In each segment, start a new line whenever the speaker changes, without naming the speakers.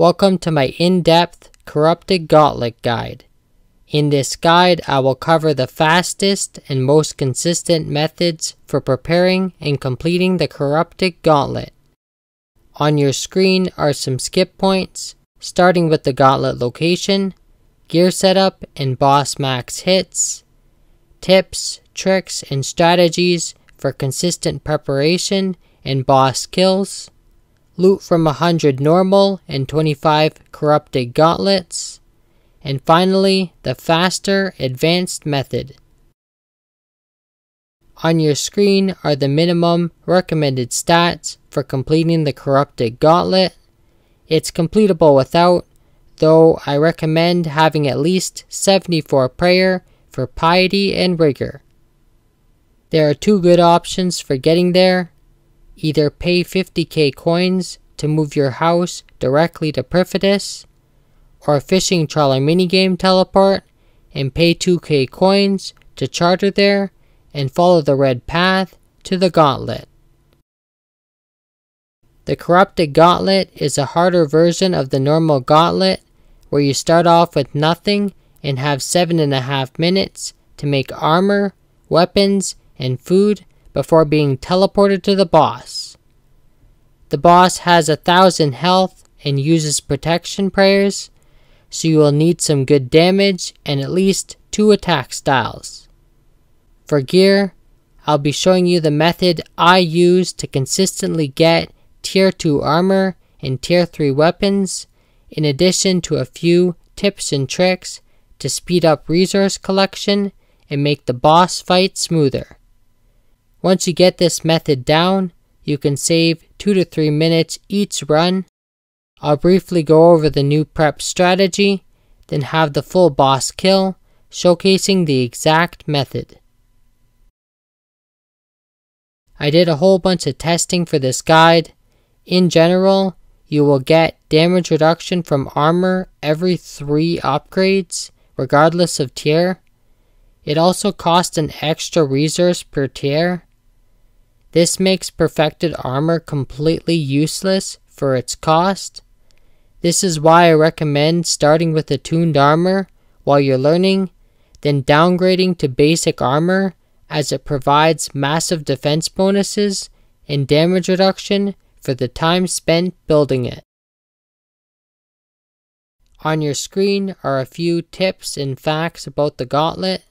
Welcome to my in-depth Corrupted Gauntlet guide. In this guide, I will cover the fastest and most consistent methods for preparing and completing the Corrupted Gauntlet. On your screen are some skip points, starting with the gauntlet location, gear setup and boss max hits, tips, tricks, and strategies for consistent preparation and boss kills, loot from 100 normal and 25 corrupted gauntlets, and finally the faster advanced method. On your screen are the minimum recommended stats for completing the corrupted gauntlet. It's completable without, though I recommend having at least 74 prayer for piety and rigor. There are two good options for getting there Either pay 50k coins to move your house directly to Prifddinas, or a fishing trawler minigame teleport and pay 2k coins to charter there and follow the red path to the gauntlet. The Corrupted Gauntlet is a harder version of the normal gauntlet where you start off with nothing and have 7.5 minutes to make armor, weapons, and food before being teleported to the boss. The boss has a thousand health and uses protection prayers, so you will need some good damage and at least two attack styles. For gear, I'll be showing you the method I use to consistently get tier 2 armor and tier 3 weapons, in addition to a few tips and tricks to speed up resource collection and make the boss fight smoother. Once you get this method down, you can save 2 to 3 minutes each run. I'll briefly go over the new prep strategy, then have the full boss kill, showcasing the exact method. I did a whole bunch of testing for this guide. In general, you will get damage reduction from armor every 3 upgrades, regardless of tier. It also costs an extra resource per tier, this makes perfected armor completely useless for its cost. This is why I recommend starting with attuned armor while you're learning, then downgrading to basic armor as it provides massive defense bonuses and damage reduction for the time spent building it. On your screen are a few tips and facts about the gauntlet.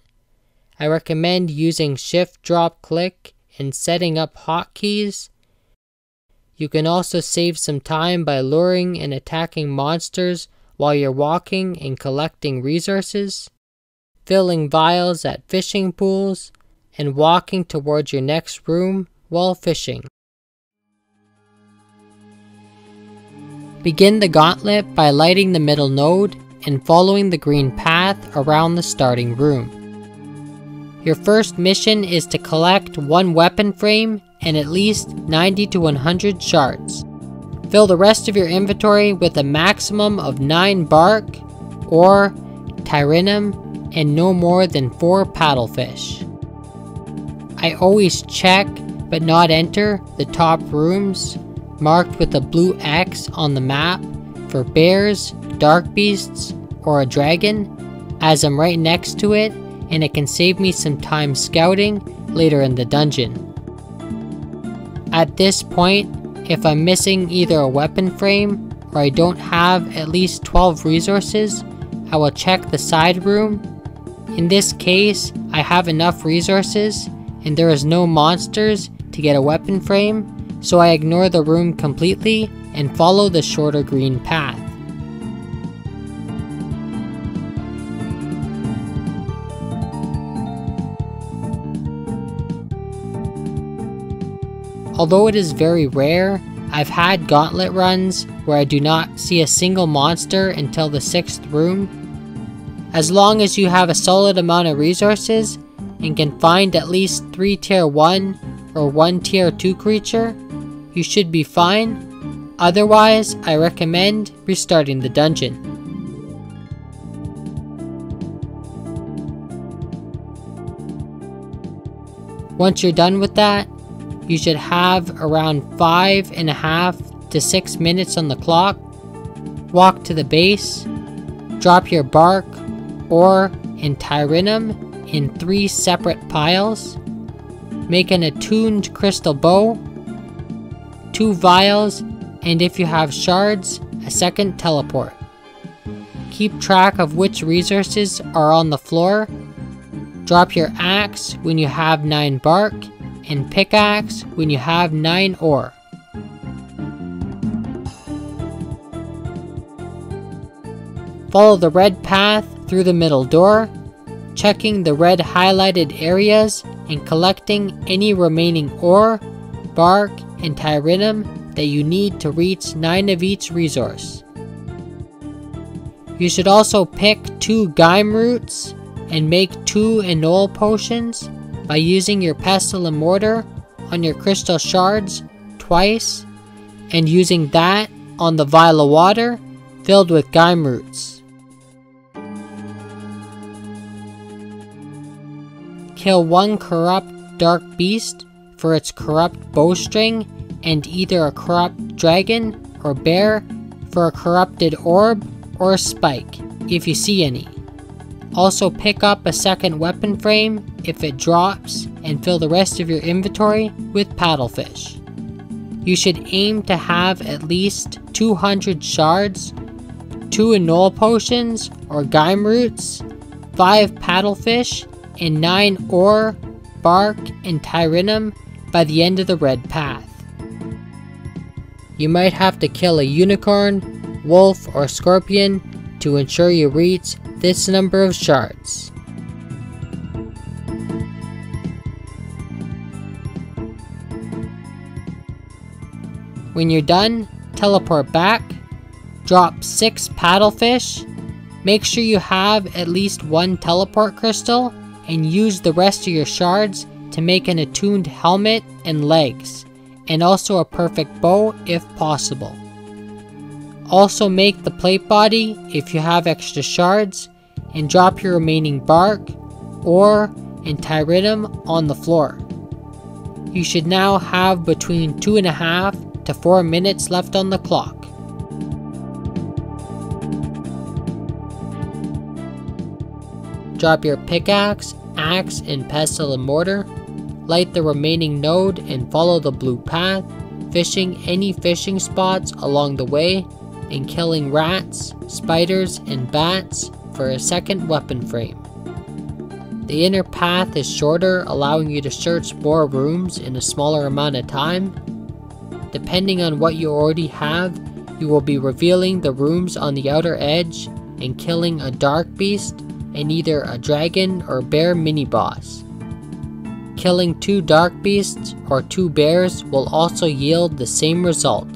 I recommend using shift drop click and setting up hotkeys. You can also save some time by luring and attacking monsters while you're walking and collecting resources, filling vials at fishing pools, and walking towards your next room while fishing. Begin the gauntlet by lighting the middle node and following the green path around the starting room. Your first mission is to collect one weapon frame and at least 90 to 100 shards. Fill the rest of your inventory with a maximum of 9 bark or tirinum and no more than 4 paddlefish. I always check but not enter the top rooms marked with a blue X on the map for bears, dark beasts, or a dragon as I'm right next to it and it can save me some time scouting later in the dungeon. At this point, if I'm missing either a weapon frame or I don't have at least 12 resources, I will check the side room. In this case, I have enough resources and there is no monsters to get a weapon frame, so I ignore the room completely and follow the shorter green path. Although it is very rare, I've had gauntlet runs where I do not see a single monster until the 6th room. As long as you have a solid amount of resources and can find at least 3 tier 1 or 1 tier 2 creature, you should be fine. Otherwise, I recommend restarting the dungeon. Once you're done with that, you should have around five and a half to six minutes on the clock. Walk to the base, drop your bark, or and tirinum in three separate piles. Make an attuned crystal bow, two vials, and if you have shards, a second teleport. Keep track of which resources are on the floor. Drop your axe when you have 9 bark, and pickaxe when you have 9 ore. Follow the red path through the middle door, checking the red highlighted areas and collecting any remaining ore, bark, and tirinum that you need to reach 9 of each resource. You should also pick 2 Grym roots and make 2 Egniol potions by using your pestle and mortar on your crystal shards twice and using that on the vial of water filled with Grym roots. Kill one corrupt dark beast for its corrupt bowstring and either a corrupt dragon or bear for a corrupted orb or spike if you see any. Also pick up a second weapon frame if it drops and fill the rest of your inventory with paddlefish. You should aim to have at least 200 shards, 2 Egniol potions or Grym roots, 5 paddlefish, and 9 ore, bark, and tirinum by the end of the red path. You might have to kill a unicorn, wolf, or scorpion to ensure you reach this number of shards. When you're done, teleport back, drop 6 paddlefish, make sure you have at least one teleport crystal, and use the rest of your shards to make an attuned helmet and legs, and also a perfect bow if possible. Also make the plate body if you have extra shards, and drop your remaining bark, ore, and tirinum on the floor. You should now have between 2.5 to 4 minutes left on the clock. Drop your pickaxe, axe, and pestle and mortar. Light the remaining node and follow the blue path, fishing any fishing spots along the way and killing rats, spiders, and bats for a second weapon frame. The inner path is shorter, allowing you to search more rooms in a smaller amount of time. Depending on what you already have, you will be revealing the rooms on the outer edge and killing a dark beast and either a dragon or bear mini boss. Killing two dark beasts or two bears will also yield the same result.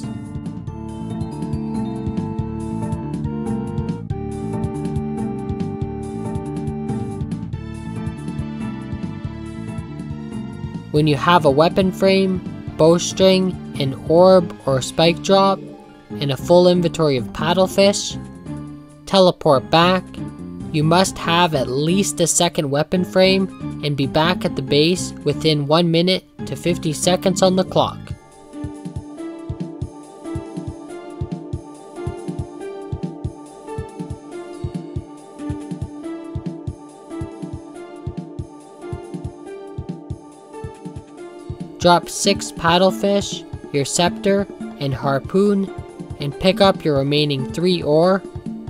When you have a weapon frame, bowstring, an orb or spike drop, and a full inventory of paddlefish, teleport back. You must have at least a second weapon frame and be back at the base within 1 minute to 50 seconds on the clock. Drop 6 paddlefish, your scepter, and harpoon, and pick up your remaining 3 ore,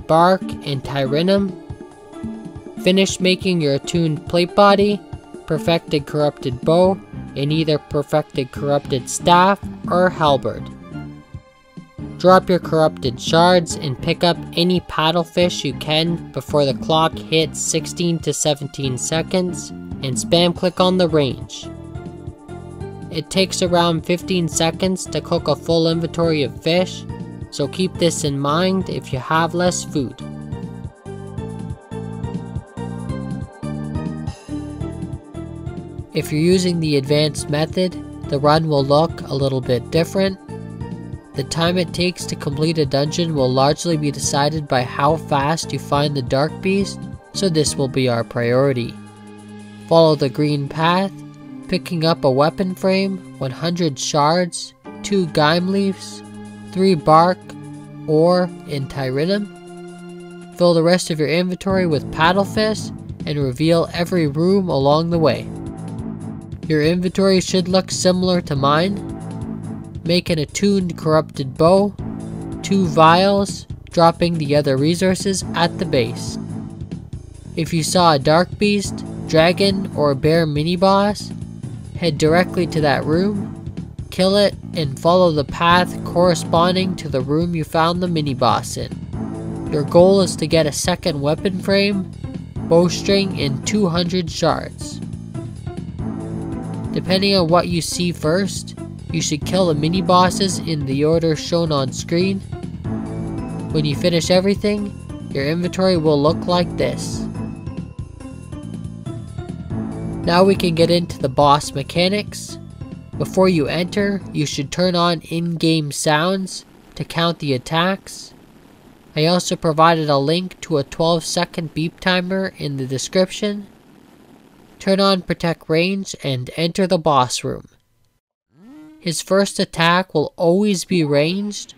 bark, and tirinum. Finish making your attuned plate body, perfected corrupted bow, and either perfected corrupted staff or halberd. Drop your corrupted shards and pick up any paddlefish you can before the clock hits 16 to 17 seconds, and spam click on the range. It takes around 15 seconds to cook a full inventory of fish, so keep this in mind if you have less food. If you're using the advanced method, the run will look a little bit different. The time it takes to complete a dungeon will largely be decided by how fast you find the Dark Beast, so this will be our priority. Follow the green path picking up a weapon frame, 100 shards, 2 Grym leaves, 3 bark, or in Tirinum. Fill the rest of your inventory with paddlefish and reveal every room along the way. Your inventory should look similar to mine. Make an attuned corrupted bow, two vials, dropping the other resources at the base. If you saw a dark beast, dragon, or bear mini boss, head directly to that room, kill it, and follow the path corresponding to the room you found the mini boss in. Your goal is to get a second weapon frame, bowstring, and 200 shards. Depending on what you see first, you should kill the mini bosses in the order shown on screen. When you finish everything, your inventory will look like this. Now we can get into the boss mechanics. Before you enter, you should turn on in-game sounds to count the attacks. I also provided a link to a 12 second beep timer in the description. Turn on protect range and enter the boss room. His first attack will always be ranged.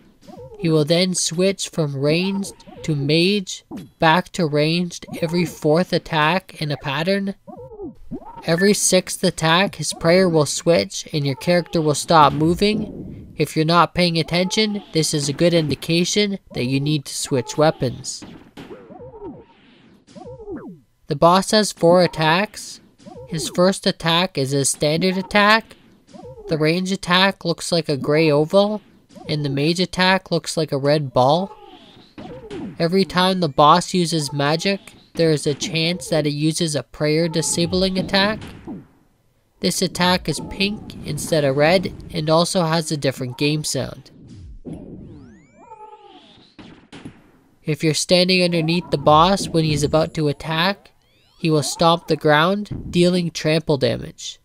He will then switch from ranged to mage, back to ranged every fourth attack in a pattern. Every sixth attack, his prayer will switch and your character will stop moving. If you're not paying attention, this is a good indication that you need to switch weapons. The boss has four attacks, his first attack is a standard attack. The range attack looks like a gray oval, and the mage attack looks like a red ball. Every time the boss uses magic, there is a chance that it uses a prayer disabling attack. This attack is pink instead of red and also has a different game sound. If you're standing underneath the boss when he's about to attack, he will stomp the ground, dealing trample damage.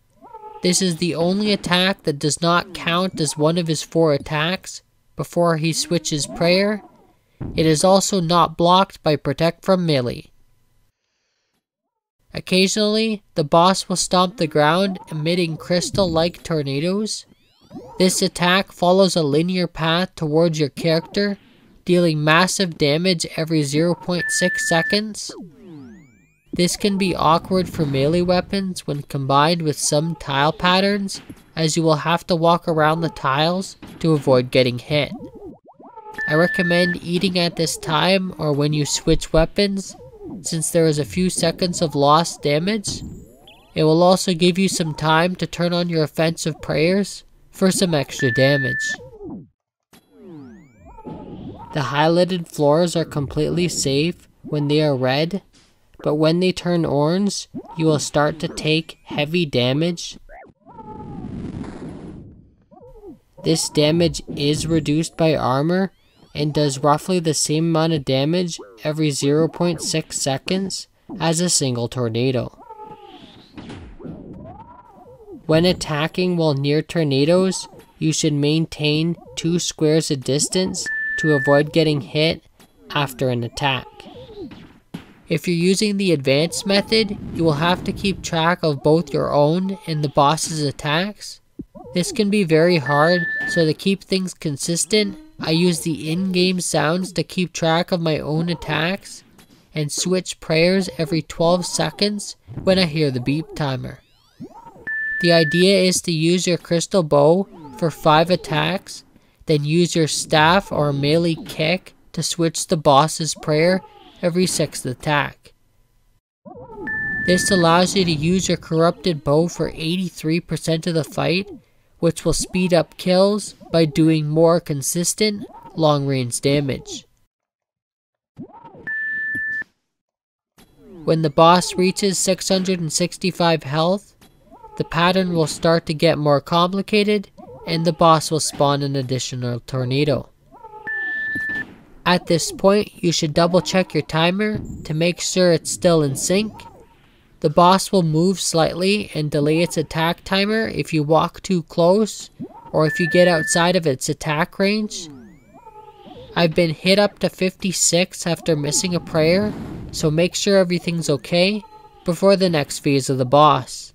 This is the only attack that does not count as one of his four attacks before he switches prayer. It is also not blocked by protect from melee. Occasionally, the boss will stomp the ground, emitting crystal-like tornadoes. This attack follows a linear path towards your character, dealing massive damage every 0.6 seconds. This can be awkward for melee weapons when combined with some tile patterns, as you will have to walk around the tiles to avoid getting hit. I recommend eating at this time or when you switch weapons, since there is a few seconds of lost damage. It will also give you some time to turn on your offensive prayers for some extra damage. The highlighted floors are completely safe when they are red but when they turn orange, you will start to take heavy damage. This damage is reduced by armor and does roughly the same amount of damage every 0.6 seconds as a single tornado. When attacking while near tornadoes, you should maintain two squares of distance to avoid getting hit after an attack. If you're using the advanced method, you will have to keep track of both your own and the boss's attacks. This can be very hard, so to keep things consistent, I use the in-game sounds to keep track of my own attacks and switch prayers every 12 seconds when I hear the beep timer. The idea is to use your crystal bow for 5 attacks, then use your staff or melee kick to switch the boss's prayer every sixth attack. This allows you to use your corrupted bow for 83% of the fight, which will speed up kills by doing more consistent long range damage. When the boss reaches 665 health, the pattern will start to get more complicated and the boss will spawn an additional tornado. At this point, you should double check your timer to make sure it's still in sync. The boss will move slightly and delay its attack timer if you walk too close or if you get outside of its attack range. I've been hit up to 56 after missing a prayer, so make sure everything's okay before the next phase of the boss.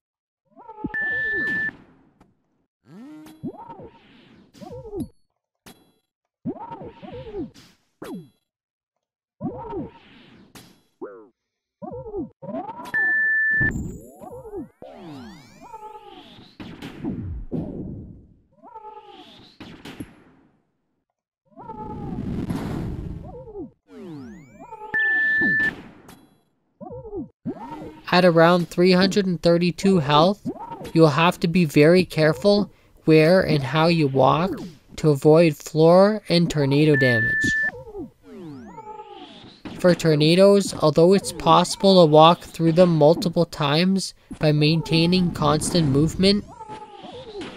At around 332 health, you'll have to be very careful where and how you walk to avoid floor and tornado damage. For tornadoes, although it's possible to walk through them multiple times by maintaining constant movement,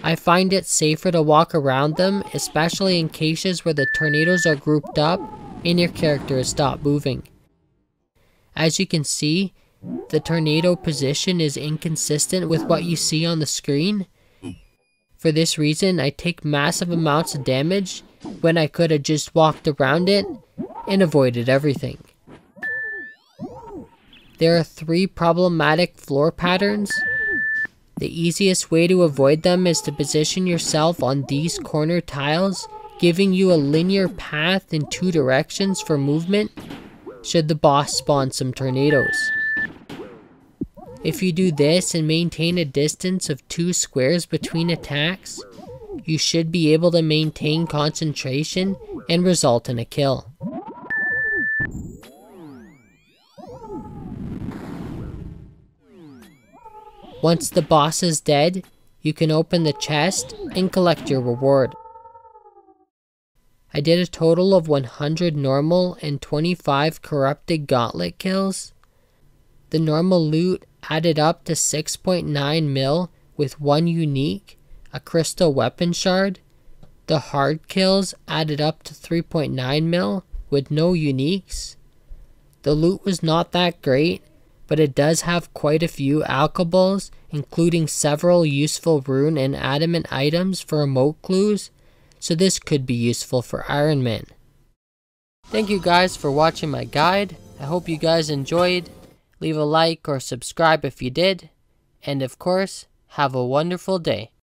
I find it safer to walk around them, especially in cases where the tornadoes are grouped up and your character has stopped moving. As you can see, the tornado position is inconsistent with what you see on the screen. For this reason, I take massive amounts of damage when I could have just walked around it and avoided everything. There are three problematic floor patterns. The easiest way to avoid them is to position yourself on these corner tiles, giving you a linear path in two directions for movement should the boss spawn some tornadoes. If you do this and maintain a distance of two squares between attacks, you should be able to maintain concentration and result in a kill. Once the boss is dead, you can open the chest and collect your reward. I did a total of 100 normal and 25 corrupted gauntlet kills. The normal loot added up to 6.9 mil with one unique, a crystal weapon shard. The hard kills added up to 3.9 mil with no uniques. The loot was not that great, but it does have quite a few alchables, including several useful rune and adamant items for emote clues, so this could be useful for Iron Man. Thank you guys for watching my guide. I hope you guys enjoyed. Leave a like or subscribe if you did. And of course, have a wonderful day.